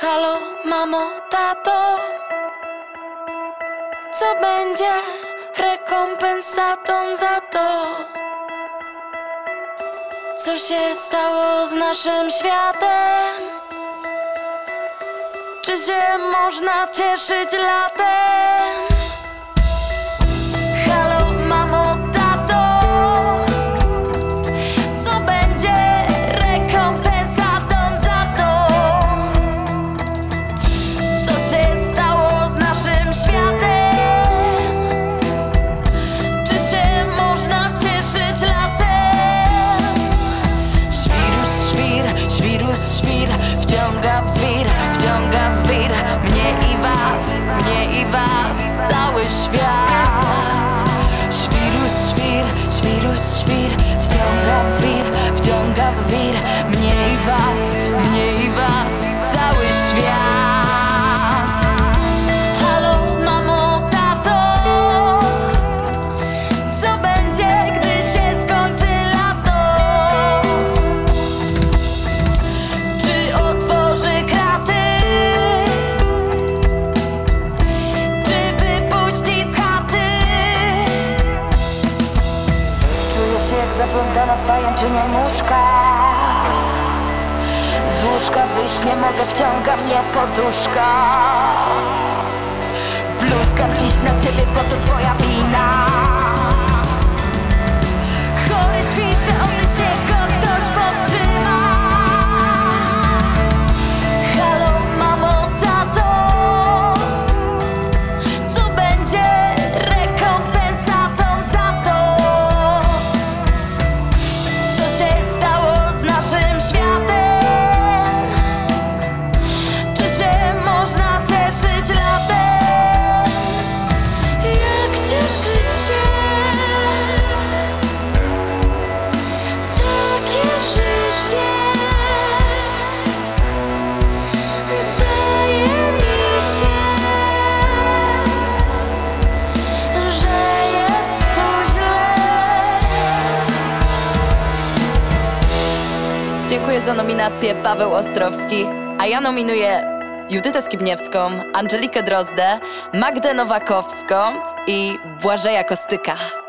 Halo, mamo, tato Co będzie rekompensatą za to? Co się stało z naszym światem? Czy się można cieszyć latem? Cały świat w pajęczynie nóżka. Z łóżka wyjść nie mogę, wciąga mnie poduszka. Pluskam dziś na ciebie, bo to twoja wina Dziękuję za nominację Paweł Ostrowski, a ja nominuję Judytę Skibniewską, Angelikę Drozdę, Magdę Nowakowską i Błażeja Kostyka.